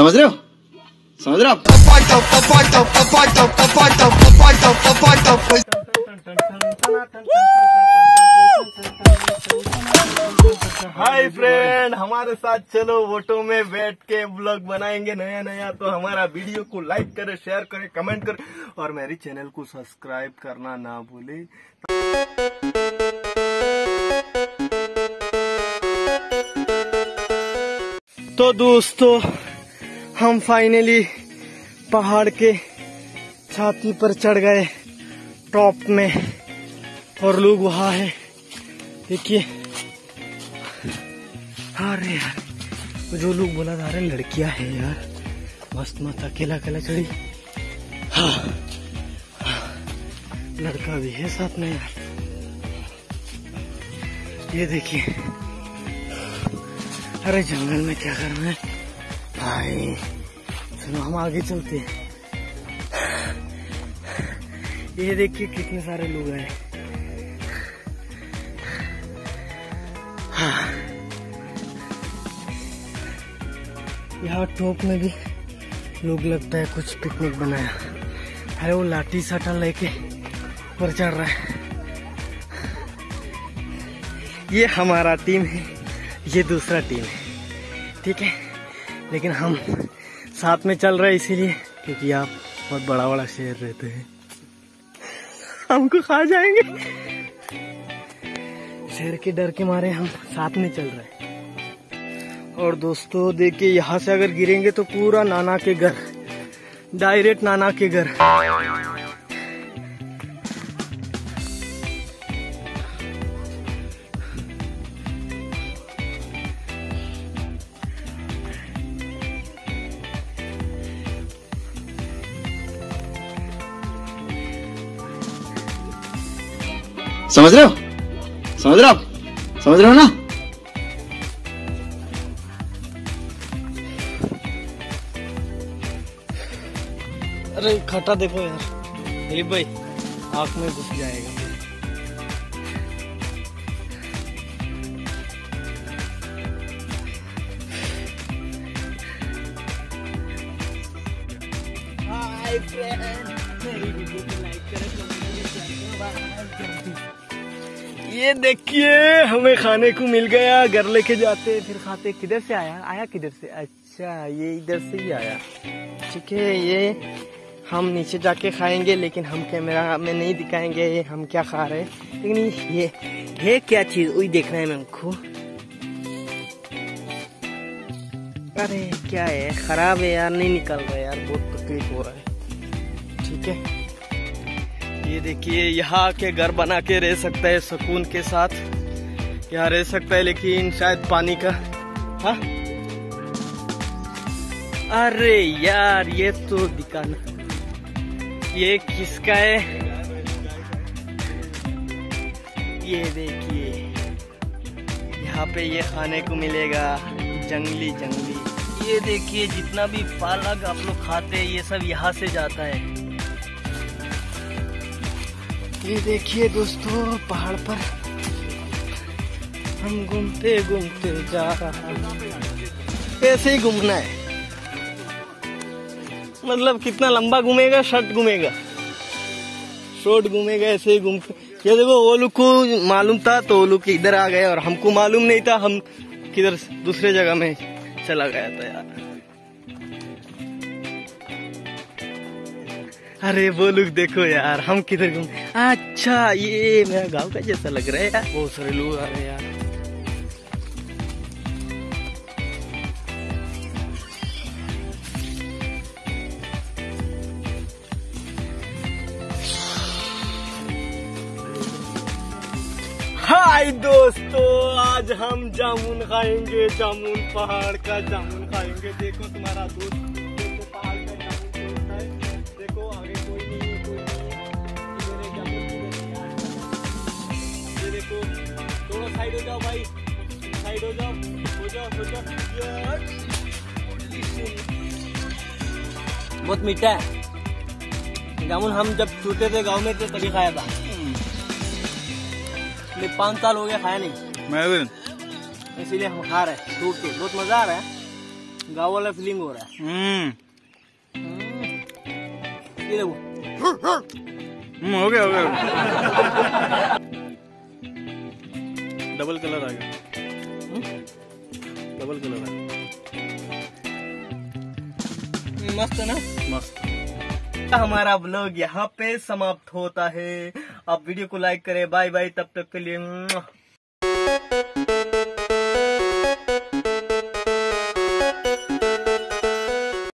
समझ रहे हो? समझ रहे हो हाय फ्रेंड हमारे साथ चलो, वोटो में बैठ के ब्लॉग बनाएँगे नया नया तो हमारा वीडियो को लाइक करे शेयर करे कमेंट करे और मेरी चैनल को सब्सक्राइब करना ना भूले। तो दोस्तों हम फाइनली पहाड़ के छाती पर चढ़ गए टॉप में और लोग वहाँ है। देखिए। अरे यार जो लोग बोला जा रहे लड़कियाँ हैं यार। मस्त मस्त अकेला अकेला चढ़ी। हाँ, लड़का भी है साथ में यार। ये देखिए। अरे जंगल में क्या करना है? भाई। चलो हम आगे चलते। हैं ये देखिए कितने सारे लोग आए हाँ। यहाँ टॉप में भी लोग लगता है कुछ पिकनिक बनाया। अरे वो लाठी सटन लेके ऊपर चढ़ रहा है। ये हमारा टीम है, ये दूसरा टीम है। ठीक है? लेकिन हम साथ में चल रहा है इसीलिए, क्योंकि आप बहुत बड़ा बड़ा शेर रहते हैं। हमको खा जाएँगे। शेर के डर के मारे हम साथ में चल रहे हैं। और दोस्तों, देखिए, यहाँ से अगर गिरेंगे तो पूरा नाना के घर, डायरेक्ट नाना के घर। समझ रहे हो? समझ रहे हो आप? समझ रहे हो ना? अरे खटा देखो यार। दिलीप भाई आँख में घुस जाएगा। ये देखिए, हमें खाने को मिल गया, घर लेके जाते, फिर खाते, किधर से आया? आया किधर से? अच्छा ये इधर से ही आया। ठीक है, ये हम नीचे जाके खाएँगे, लेकिन हम कैमरा में नहीं दिखाएँगे, ये हम क्या खा रहे हैं। लेकिन ये ये क्या चीज़? वही देखना है मेरे को अरे, क्या है? खराब है यार, नहीं निकल रहा है यार, बहुत तकलीफ़ हो रहा है। ठीक है। ये देखिए, यहाँ के घर बना के रह सकता है सुकून के साथ। यहाँ रह सकता है, लेकिन शायद पानी का। हाँ? अरे यार, ये तो दिखाना। ये किसका है? ये देखिए। यहाँ पे ये खाने को मिलेगा। जंगली जंगली। ये देखिए, जितना भी पालक आप लोग खाते हैं, ये सब यहाँ से जाता है। ये देखिए दोस्तों, पहाड़ पर हम घूमते घूमते जा रहा हैं। ऐसे ही घूमना है। मतलब कितना लंबा घूमेगा शर्ट घूमेगा। शॉर्ट घूमेगा, ऐसे ही घूम ये देखो, वो लोग को मालूम था तो वो लोग इधर आ गए और हमको मालूम नहीं था, हम किधर दूसरे जगह में चला गया था यार। अरे वो लोग देखो यार हम किधर घूम अच्छा ये मेरा गाँव का जैसा लग रहा है यार। बहुत सारे लोग आ रहे हैं यार। हाय दोस्तों आज हम जामुन खाएँगे जामुन पहाड़ का जामुन खाएँगे। देखो तुम्हारा दोस्त। देखो आगे कोई नहीं है कोई नहीं। है आया? ये देखो थोड़ा साइड हो जाओ भाई। साइड हो जाओ हो जाओ हो जाओ। बहुत मीठा है। जामुन हम जब छोटे थे गाँव में थे तभी खाया था। पाँच साल हो गया खाया नहीं। मैं भी इसीलिए हम खा रहे हैं। टूट के बहुत मज़ा आ रहा है। गाँव वाला फीलिंग हो रहा है। हम्म। ये देखो हम्म, हो गया हो गया डबल कलर आ गया। डबल कलर आ गया। मस्त है ना? मस्त। हमारा ब्लॉग यहाँ पे समाप्त होता है। आप वीडियो को लाइक करें। बाय बाय तब तक के लिए